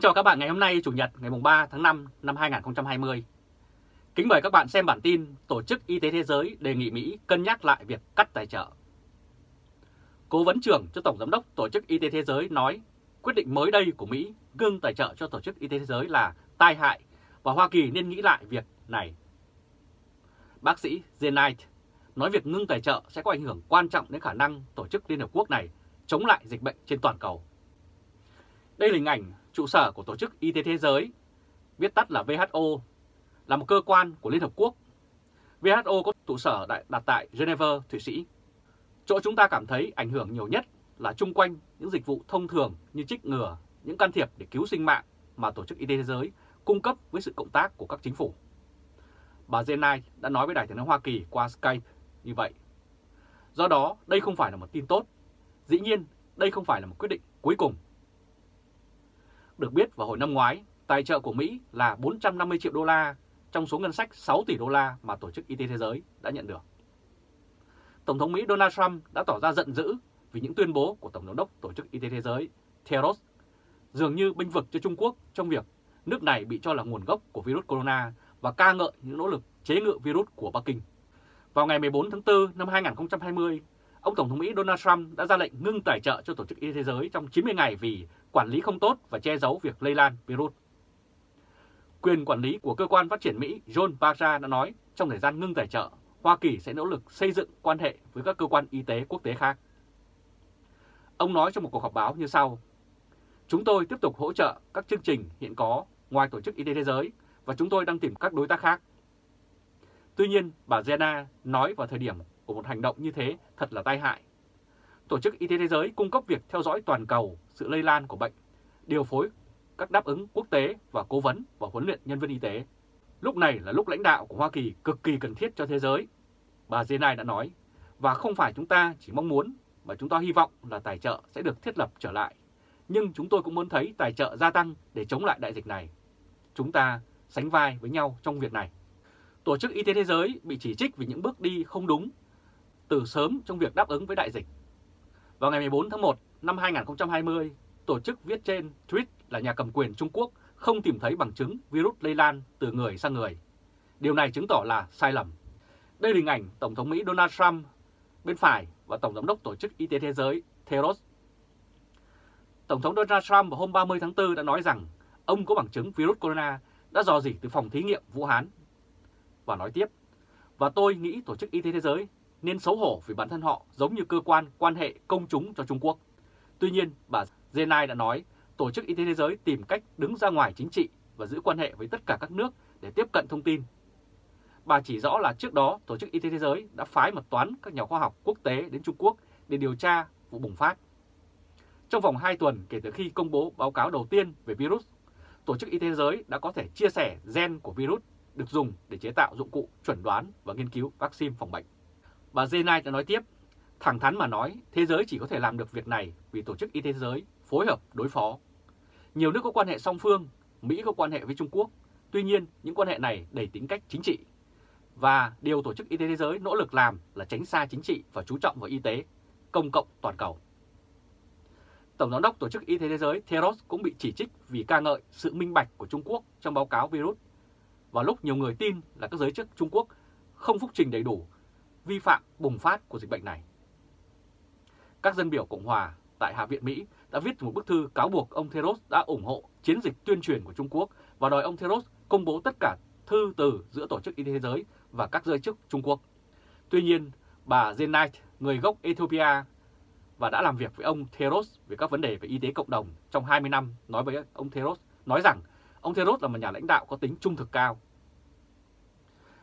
Kính chào các bạn ngày hôm nay, Chủ nhật, ngày 3 tháng 5 năm 2020. Kính mời các bạn xem bản tin Tổ chức Y tế Thế giới đề nghị Mỹ cân nhắc lại việc cắt tài trợ. Cố vấn trưởng cho Tổng Giám đốc Tổ chức Y tế Thế giới nói, quyết định mới đây của Mỹ ngưng tài trợ cho Tổ chức Y tế Thế giới là tai hại và Hoa Kỳ nên nghĩ lại việc này. Bác sĩ Zenite nói việc ngưng tài trợ sẽ có ảnh hưởng quan trọng đến khả năng Tổ chức Liên Hợp Quốc này chống lại dịch bệnh trên toàn cầu. Đây là hình ảnh trụ sở của Tổ chức Y tế Thế giới, viết tắt là WHO, là một cơ quan của Liên Hợp Quốc. WHO có trụ sở đặt tại Geneva, Thụy Sĩ. Chỗ chúng ta cảm thấy ảnh hưởng nhiều nhất là chung quanh những dịch vụ thông thường như trích ngừa, những can thiệp để cứu sinh mạng mà Tổ chức Y tế Thế giới cung cấp với sự cộng tác của các chính phủ. Bà Zenai đã nói với Đại tiếng nói Hoa Kỳ qua Skype như vậy. Do đó, đây không phải là một tin tốt. Dĩ nhiên, đây không phải là một quyết định cuối cùng được biết vào hồi năm ngoái, tài trợ của Mỹ là 450 triệu đô la trong số ngân sách 6 tỷ đô la mà Tổ chức Y tế Thế giới đã nhận được. Tổng thống Mỹ Donald Trump đã tỏ ra giận dữ vì những tuyên bố của Tổng giám đốc Tổ chức Y tế Thế giới Tedros dường như binh vực cho Trung Quốc trong việc nước này bị cho là nguồn gốc của virus corona và ca ngợi những nỗ lực chế ngự virus của Bắc Kinh. Vào ngày 14 tháng 4 năm 2020, ông Tổng thống Mỹ Donald Trump đã ra lệnh ngưng tài trợ cho Tổ chức Y tế Thế giới trong 90 ngày vì quản lý không tốt và che giấu việc lây lan virus. Quyền quản lý của cơ quan phát triển Mỹ John Barra đã nói trong thời gian ngưng tài trợ, Hoa Kỳ sẽ nỗ lực xây dựng quan hệ với các cơ quan y tế quốc tế khác. Ông nói trong một cuộc họp báo như sau, Chúng tôi tiếp tục hỗ trợ các chương trình hiện có ngoài Tổ chức Y tế Thế giới và chúng tôi đang tìm các đối tác khác. Tuy nhiên, bà Zena nói vào thời điểm của một hành động như thế thật là tai hại Tổ chức Y tế Thế giới cung cấp việc theo dõi toàn cầu sự lây lan của bệnh, điều phối các đáp ứng quốc tế và cố vấn và huấn luyện nhân viên y tế. Lúc này là lúc lãnh đạo của Hoa Kỳ cực kỳ cần thiết cho thế giới. Bà Jenai đã nói, và không phải chúng ta chỉ mong muốn mà chúng ta hy vọng là tài trợ sẽ được thiết lập trở lại. Nhưng chúng tôi cũng muốn thấy tài trợ gia tăng để chống lại đại dịch này. Chúng ta sánh vai với nhau trong việc này. Tổ chức Y tế Thế giới bị chỉ trích vì những bước đi không đúng từ sớm trong việc đáp ứng với đại dịch. Vào ngày 14 tháng 1 năm 2020, tổ chức viết trên tweet là nhà cầm quyền Trung Quốc không tìm thấy bằng chứng virus lây lan từ người sang người. Điều này chứng tỏ là sai lầm. Đây là hình ảnh Tổng thống Mỹ Donald Trump bên phải và Tổng giám đốc Tổ chức Y tế Thế giới Theros. Tổng thống Donald Trump vào hôm 30 tháng 4 đã nói rằng ông có bằng chứng virus corona đã dò dỉ từ phòng thí nghiệm Vũ Hán. Và nói tiếp, và tôi nghĩ Tổ chức Y tế Thế giới nên xấu hổ vì bản thân họ giống như cơ quan quan hệ công chúng cho Trung Quốc. Tuy nhiên, bà Zenai đã nói Tổ chức Y tế Thế giới tìm cách đứng ra ngoài chính trị và giữ quan hệ với tất cả các nước để tiếp cận thông tin. Bà chỉ rõ là trước đó Tổ chức Y tế Thế giới đã phái một toán các nhà khoa học quốc tế đến Trung Quốc để điều tra vụ bùng phát. Trong vòng 2 tuần kể từ khi công bố báo cáo đầu tiên về virus, Tổ chức Y tế Thế giới đã có thể chia sẻ gen của virus được dùng để chế tạo dụng cụ chuẩn đoán và nghiên cứu vaccine phòng bệnh. Bà Zenai đã nói tiếp, thẳng thắn mà nói, thế giới chỉ có thể làm được việc này vì Tổ chức Y tế Thế giới phối hợp đối phó. Nhiều nước có quan hệ song phương, Mỹ có quan hệ với Trung Quốc, tuy nhiên những quan hệ này đầy tính cách chính trị. Và điều Tổ chức Y tế Thế giới nỗ lực làm là tránh xa chính trị và chú trọng vào y tế, công cộng toàn cầu. Tổng giám đốc Tổ chức Y tế Thế giới Theros cũng bị chỉ trích vì ca ngợi sự minh bạch của Trung Quốc trong báo cáo virus. Và lúc nhiều người tin là các giới chức Trung Quốc không phúc trình đầy đủ vi phạm bùng phát của dịch bệnh này. Các dân biểu Cộng Hòa tại Hạ viện Mỹ đã viết một bức thư cáo buộc ông Theros đã ủng hộ chiến dịch tuyên truyền của Trung Quốc và đòi ông Theros công bố tất cả thư từ giữa Tổ chức Y tế Thế giới và các giới chức Trung Quốc. Tuy nhiên, bà Zenite, người gốc Ethiopia và đã làm việc với ông Theros về các vấn đề về y tế cộng đồng trong 20 năm, nói với ông Theros, nói rằng ông Theros là một nhà lãnh đạo có tính trung thực cao.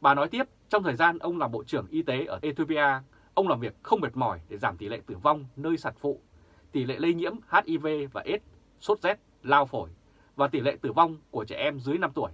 Bà nói tiếp, trong thời gian ông làm Bộ trưởng Y tế ở Ethiopia, ông làm việc không mệt mỏi để giảm tỷ lệ tử vong nơi sản phụ, tỷ lệ lây nhiễm HIV và AIDS, sốt rét, lao phổi và tỷ lệ tử vong của trẻ em dưới 5 tuổi.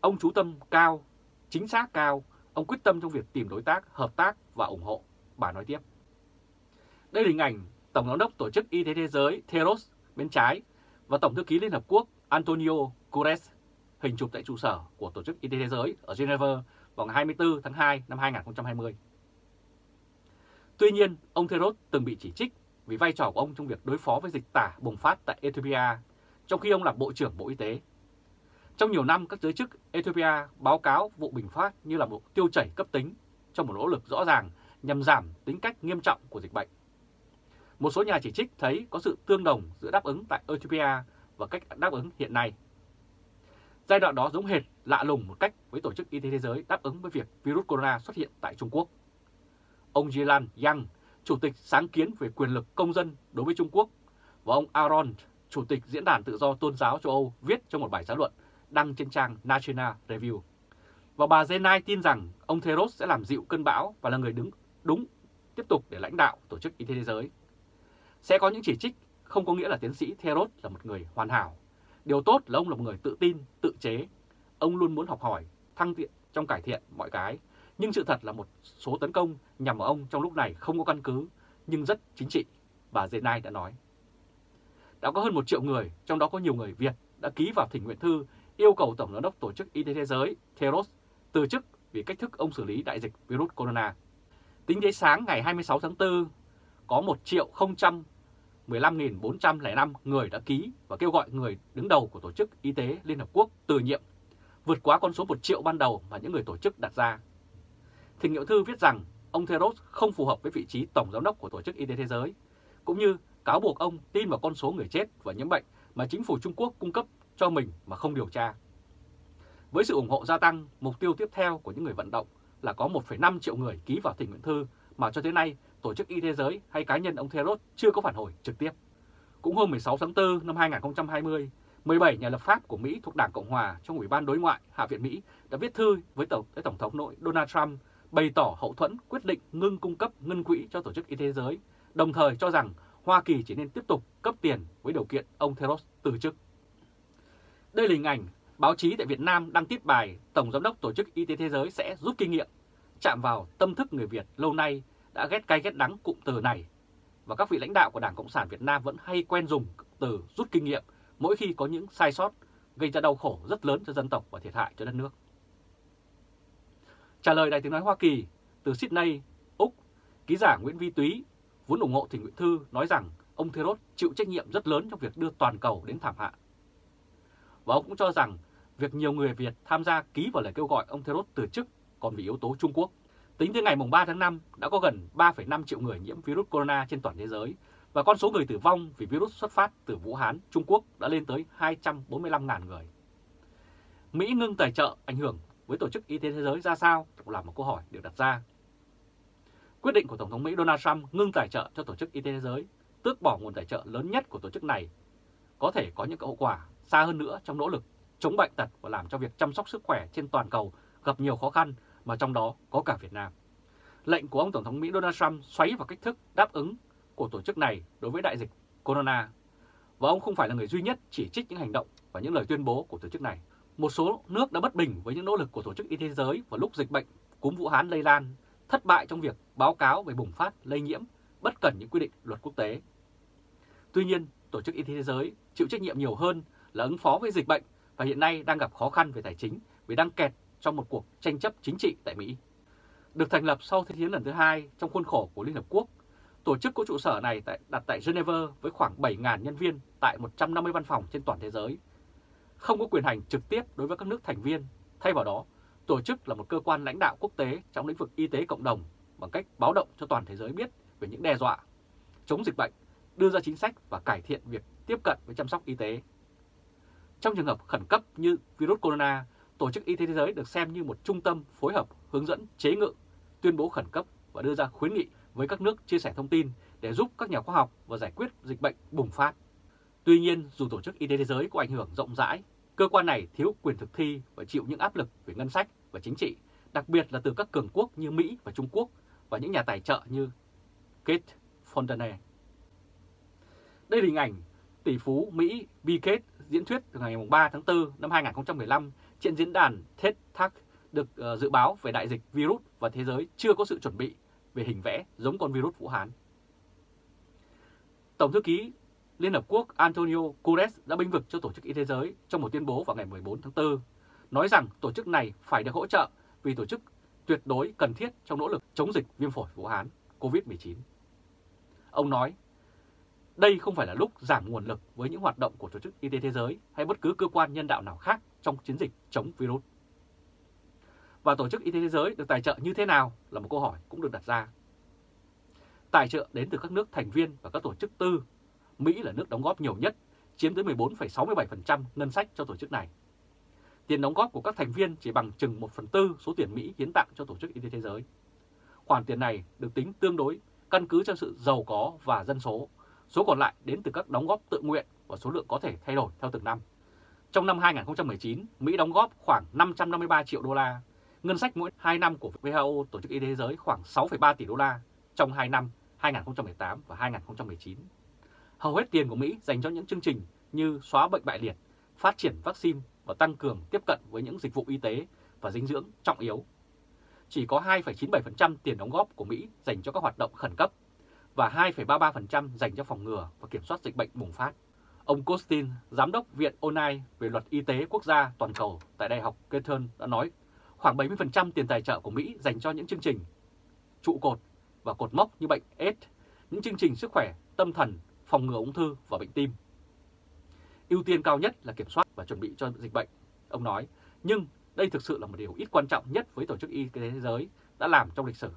Ông chú tâm cao, chính xác cao, ông quyết tâm trong việc tìm đối tác, hợp tác và ủng hộ, bà nói tiếp. Đây là hình ảnh Tổng giám đốc Tổ chức Y tế Thế giới Theros bên trái và Tổng thư ký Liên Hợp Quốc Antonio Guterres hình chụp tại trụ sở của Tổ chức Y tế Thế giới ở Geneva vào ngày 24 tháng 2 năm 2020. Tuy nhiên, ông Theros từng bị chỉ trích vì vai trò của ông trong việc đối phó với dịch tả bùng phát tại Ethiopia, trong khi ông là Bộ trưởng Bộ Y tế. Trong nhiều năm, các giới chức Ethiopia báo cáo vụ bình phát như là một tiêu chảy cấp tính trong một nỗ lực rõ ràng nhằm giảm tính cách nghiêm trọng của dịch bệnh. Một số nhà chỉ trích thấy có sự tương đồng giữa đáp ứng tại Ethiopia và cách đáp ứng hiện nay. Giai đoạn đó giống hệt lạ lùng một cách với Tổ chức Y tế Thế giới đáp ứng với việc virus corona xuất hiện tại Trung Quốc. Ông Jilan Yang, Chủ tịch sáng kiến về quyền lực công dân đối với Trung Quốc, và ông Aaron, Chủ tịch Diễn đàn Tự do Tôn giáo châu Âu viết trong một bài xã luận đăng trên trang National Review. Và bà Zenai tin rằng ông Theros sẽ làm dịu cơn bão và là người đứng đúng tiếp tục để lãnh đạo Tổ chức Y tế Thế giới. Sẽ có những chỉ trích không có nghĩa là tiến sĩ Theros là một người hoàn hảo. Điều tốt là ông là một người tự tin, tự chế. Ông luôn muốn học hỏi, thăng tiện trong cải thiện mọi cái. Nhưng sự thật là một số tấn công nhằm vào ông trong lúc này không có căn cứ, nhưng rất chính trị, bà Zenai đã nói. Đã có hơn một triệu người, trong đó có nhiều người Việt, đã ký vào thỉnh nguyện thư yêu cầu Tổng giám đốc Tổ chức Y tế Thế giới Theros từ chức vì cách thức ông xử lý đại dịch virus corona. Tính đến sáng ngày 26 tháng 4, có 1 triệu 015.405 người đã ký và kêu gọi người đứng đầu của Tổ chức Y tế Liên Hợp Quốc từ nhiệm, vượt quá con số 1 triệu ban đầu mà những người tổ chức đặt ra. Thỉnh Hiệu Thư viết rằng ông Theros không phù hợp với vị trí Tổng Giám đốc của Tổ chức Y tế Thế giới, cũng như cáo buộc ông tin vào con số người chết và nhiễm bệnh mà chính phủ Trung Quốc cung cấp cho mình mà không điều tra. Với sự ủng hộ gia tăng, mục tiêu tiếp theo của những người vận động là có 1,5 triệu người ký vào thỉnh nguyện thư mà cho tới nay Tổ chức Y tế Giới hay cá nhân ông Theros chưa có phản hồi trực tiếp. Cũng hôm 16 tháng 4 năm 2020, 17 nhà lập pháp của Mỹ thuộc Đảng Cộng Hòa trong Ủy ban Đối ngoại Hạ viện Mỹ đã viết thư với Tổng, với Tổng thống nội Donald Trump bày tỏ hậu thuẫn quyết định ngưng cung cấp ngân quỹ cho Tổ chức Y tế Giới, đồng thời cho rằng Hoa Kỳ chỉ nên tiếp tục cấp tiền với điều kiện ông Theros từ chức. Đây là hình ảnh báo chí tại Việt Nam đăng tiết bài Tổng Giám đốc Tổ chức Y tế Thế giới sẽ rút kinh nghiệm, chạm vào tâm thức người Việt lâu nay đã ghét cay ghét đắng cụm từ này. Và các vị lãnh đạo của Đảng Cộng sản Việt Nam vẫn hay quen dùng từ rút kinh nghiệm mỗi khi có những sai sót gây ra đau khổ rất lớn cho dân tộc và thiệt hại cho đất nước. Trả lời Đài tiếng nói Hoa Kỳ từ Sydney, Úc, ký giả Nguyễn Vi Túy vốn ủng hộ thỉnh Nguyễn thư nói rằng ông Theros chịu trách nhiệm rất lớn trong việc đưa toàn cầu đến thảm họa. Và ông cũng cho rằng việc nhiều người Việt tham gia ký vào lời kêu gọi ông Theros từ chức còn vì yếu tố Trung Quốc. Tính đến ngày 3 tháng 5 đã có gần 3,5 triệu người nhiễm virus corona trên toàn thế giới và con số người tử vong vì virus xuất phát từ Vũ Hán, Trung Quốc đã lên tới 245.000 người. Mỹ ngưng tài trợ ảnh hưởng với Tổ chức Y tế Thế giới ra sao cũng là một câu hỏi được đặt ra. Quyết định của Tổng thống Mỹ Donald Trump ngưng tài trợ cho Tổ chức Y tế Thế giới, tước bỏ nguồn tài trợ lớn nhất của tổ chức này, có thể có những hậu quả xa hơn nữa trong nỗ lực chống bệnh tật và làm cho việc chăm sóc sức khỏe trên toàn cầu gặp nhiều khó khăn mà trong đó có cả Việt Nam. Lệnh của ông Tổng thống Mỹ Donald Trump xoáy vào cách thức đáp ứng của tổ chức này đối với đại dịch corona. Và ông không phải là người duy nhất chỉ trích những hành động và những lời tuyên bố của tổ chức này. Một số nước đã bất bình với những nỗ lực của Tổ chức Y tế Thế giới vào lúc dịch bệnh cúm Vũ Hán lây lan, thất bại trong việc báo cáo về bùng phát lây nhiễm, bất cần những quy định luật quốc tế. Tuy nhiên, Tổ chức Y tế Thế giới chịu trách nhiệm nhiều hơn là ứng phó với dịch bệnh và hiện nay đang gặp khó khăn về tài chính vì đang kẹt trong một cuộc tranh chấp chính trị tại Mỹ. Được thành lập sau Thế chiến lần thứ hai trong khuôn khổ của Liên Hợp Quốc, tổ chức có trụ sở này tại, đặt tại Geneva với khoảng 7.000 nhân viên tại 150 văn phòng trên toàn thế giới. Không có quyền hành trực tiếp đối với các nước thành viên, thay vào đó, tổ chức là một cơ quan lãnh đạo quốc tế trong lĩnh vực y tế cộng đồng bằng cách báo động cho toàn thế giới biết về những đe dọa, chống dịch bệnh, đưa ra chính sách và cải thiện việc tiếp cận với chăm sóc y tế. Trong trường hợp khẩn cấp như virus corona, Tổ chức Y tế Thế giới được xem như một trung tâm phối hợp hướng dẫn chế ngự, tuyên bố khẩn cấp và đưa ra khuyến nghị với các nước chia sẻ thông tin để giúp các nhà khoa học và giải quyết dịch bệnh bùng phát. Tuy nhiên, dù Tổ chức Y tế Thế giới có ảnh hưởng rộng rãi, cơ quan này thiếu quyền thực thi và chịu những áp lực về ngân sách và chính trị, đặc biệt là từ các cường quốc như Mỹ và Trung Quốc và những nhà tài trợ như Kate Fontaine. Đây là hình ảnh tỷ phú Mỹ Bill Gates diễn thuyết từ ngày 3 tháng 4 năm 2015 trên diễn đàn TED Talk được ờ, dự báo về đại dịch virus và thế giới chưa có sự chuẩn bị về hình vẽ giống con virus Vũ Hán. Tổng thư ký Liên Hợp Quốc Antonio Guterres đã binh vực cho Tổ chức Y tế Giới trong một tuyên bố vào ngày 14 tháng 4, nói rằng tổ chức này phải được hỗ trợ vì tổ chức tuyệt đối cần thiết trong nỗ lực chống dịch viêm phổi Vũ Hán COVID-19. Ông nói, đây không phải là lúc giảm nguồn lực với những hoạt động của Tổ chức Y tế Thế giới hay bất cứ cơ quan nhân đạo nào khác trong chiến dịch chống virus. Và Tổ chức Y tế Thế giới được tài trợ như thế nào là một câu hỏi cũng được đặt ra. Tài trợ đến từ các nước thành viên và các tổ chức tư. Mỹ là nước đóng góp nhiều nhất, chiếm tới 14,67% ngân sách cho tổ chức này. Tiền đóng góp của các thành viên chỉ bằng chừng 1 phần tư số tiền Mỹ hiến tặng cho Tổ chức Y tế Thế giới. Khoản tiền này được tính tương đối căn cứ cho sự giàu có và dân số. Số còn lại đến từ các đóng góp tự nguyện và số lượng có thể thay đổi theo từng năm. Trong năm 2019, Mỹ đóng góp khoảng 553 triệu đô la. Ngân sách mỗi 2 năm của WHO, Tổ chức Y tế Thế giới khoảng 6,3 tỷ đô la trong 2 năm 2018 và 2019. Hầu hết tiền của Mỹ dành cho những chương trình như xóa bệnh bại liệt, phát triển vaccine và tăng cường tiếp cận với những dịch vụ y tế và dinh dưỡng trọng yếu. Chỉ có 2,97% tiền đóng góp của Mỹ dành cho các hoạt động khẩn cấp và 2,33% dành cho phòng ngừa và kiểm soát dịch bệnh bùng phát. Ông Costin, Giám đốc Viện Onai về luật y tế quốc gia toàn cầu tại Đại học Keaton đã nói khoảng 70% tiền tài trợ của Mỹ dành cho những chương trình trụ cột và cột mốc như bệnh AIDS, những chương trình sức khỏe, tâm thần, phòng ngừa ung thư và bệnh tim. Ưu tiên cao nhất là kiểm soát và chuẩn bị cho dịch bệnh, ông nói, nhưng đây thực sự là một điều ít quan trọng nhất với Tổ chức Y tế Thế giới đã làm trong lịch sử.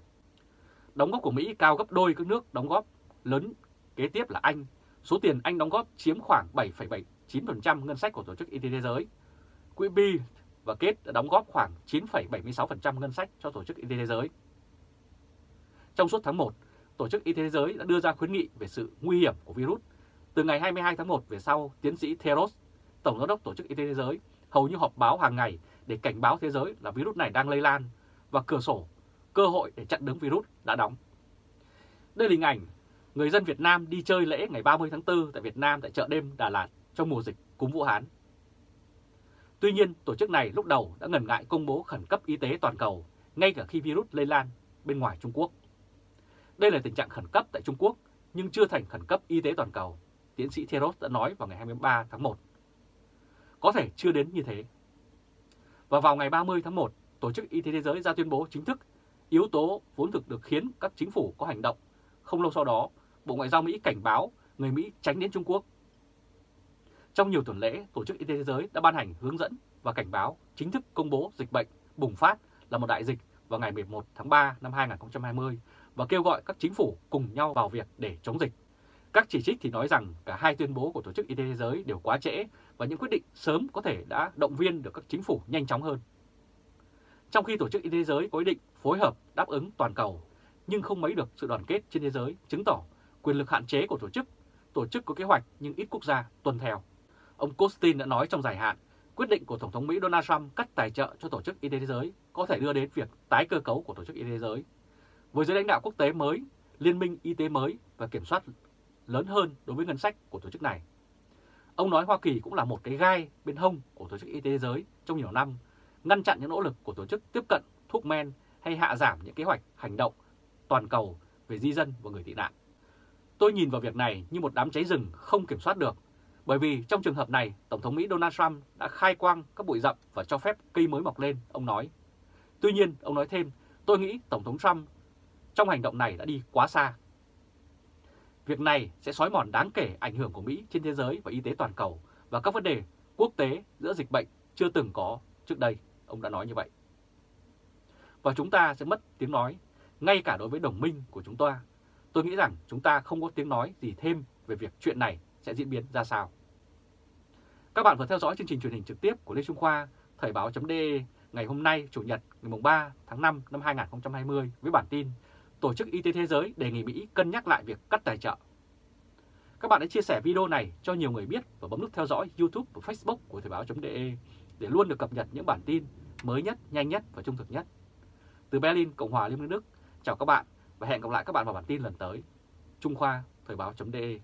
Đóng góp của Mỹ cao gấp đôi các nước đóng góp lớn kế tiếp là Anh. Số tiền Anh đóng góp chiếm khoảng 7,79% ngân sách của Tổ chức Y tế Thế giới. Quỹ Bill và Kết đã đóng góp khoảng 9,76% ngân sách cho Tổ chức Y tế Thế giới. Trong suốt tháng 1, Tổ chức Y tế Thế giới đã đưa ra khuyến nghị về sự nguy hiểm của virus. Từ ngày 22 tháng 1 về sau, tiến sĩ Theros, Tổng giám đốc Tổ chức Y tế Thế giới, hầu như họp báo hàng ngày để cảnh báo thế giới là virus này đang lây lan và cửa sổ, cơ hội để chặn đứng virus đã đóng. Đây là hình ảnh người dân Việt Nam đi chơi lễ ngày 30 tháng 4 tại Việt Nam tại chợ đêm Đà Lạt trong mùa dịch cúm Vũ Hán. Tuy nhiên, tổ chức này lúc đầu đã ngần ngại công bố khẩn cấp y tế toàn cầu ngay cả khi virus lây lan bên ngoài Trung Quốc. Đây là tình trạng khẩn cấp tại Trung Quốc nhưng chưa thành khẩn cấp y tế toàn cầu, tiến sĩ Theros đã nói vào ngày 23 tháng 1. Có thể chưa đến như thế. Và vào ngày 30 tháng 1, Tổ chức Y tế Thế giới ra tuyên bố chính thức yếu tố vốn thực được khiến các chính phủ có hành động. Không lâu sau đó, Bộ Ngoại giao Mỹ cảnh báo người Mỹ tránh đến Trung Quốc. Trong nhiều tuần lễ, Tổ chức Y tế Thế giới đã ban hành hướng dẫn và cảnh báo chính thức công bố dịch bệnh bùng phát là một đại dịch vào ngày 11 tháng 3 năm 2020 và kêu gọi các chính phủ cùng nhau vào việc để chống dịch. Các chỉ trích thì nói rằng cả hai tuyên bố của Tổ chức Y tế Thế giới đều quá trễ và những quyết định sớm có thể đã động viên được các chính phủ nhanh chóng hơn. Trong khi Tổ chức Y tế Thế giới có ý định phối hợp đáp ứng toàn cầu, nhưng không mấy được sự đoàn kết trên thế giới, chứng tỏ quyền lực hạn chế của tổ chức. Tổ chức có kế hoạch nhưng ít quốc gia tuân theo. Ông Costin đã nói trong dài hạn, quyết định của Tổng thống Mỹ Donald Trump cắt tài trợ cho Tổ chức Y tế Thế giới có thể đưa đến việc tái cơ cấu của Tổ chức Y tế Thế giới. Với giới lãnh đạo quốc tế mới, liên minh y tế mới và kiểm soát lớn hơn đối với ngân sách của tổ chức này. Ông nói Hoa Kỳ cũng là một cái gai bên hông của Tổ chức Y tế Thế giới trong nhiều năm, ngăn chặn những nỗ lực của tổ chức tiếp cận thuốc men hay hạ giảm những kế hoạch hành động toàn cầu về di dân và người tị nạn. Tôi nhìn vào việc này như một đám cháy rừng không kiểm soát được, bởi vì trong trường hợp này, Tổng thống Mỹ Donald Trump đã khai quang các bụi rậm và cho phép cây mới mọc lên, ông nói. Tuy nhiên, ông nói thêm, tôi nghĩ Tổng thống Trump trong hành động này đã đi quá xa. Việc này sẽ xói mòn đáng kể ảnh hưởng của Mỹ trên thế giới và y tế toàn cầu và các vấn đề quốc tế giữa dịch bệnh chưa từng có trước đây, ông đã nói như vậy. Và chúng ta sẽ mất tiếng nói, ngay cả đối với đồng minh của chúng ta. Tôi nghĩ rằng chúng ta không có tiếng nói gì thêm về việc chuyện này sẽ diễn biến ra sao. Các bạn vừa theo dõi chương trình truyền hình trực tiếp của Lê Trung Khoa, Thời báo.de ngày hôm nay, Chủ nhật, ngày 3 tháng 5 năm 2020 với bản tin Tổ chức Y tế Thế giới đề nghị Mỹ cân nhắc lại việc cắt tài trợ. Các bạn hãy chia sẻ video này cho nhiều người biết và bấm nút theo dõi YouTube và Facebook của Thời báo.de để luôn được cập nhật những bản tin mới nhất, nhanh nhất và trung thực nhất. Từ Berlin, Cộng hòa Liên bang Đức, chào các bạn và hẹn gặp lại các bạn vào bản tin lần tới. Trung Khoa, Thời báo.de